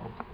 Well,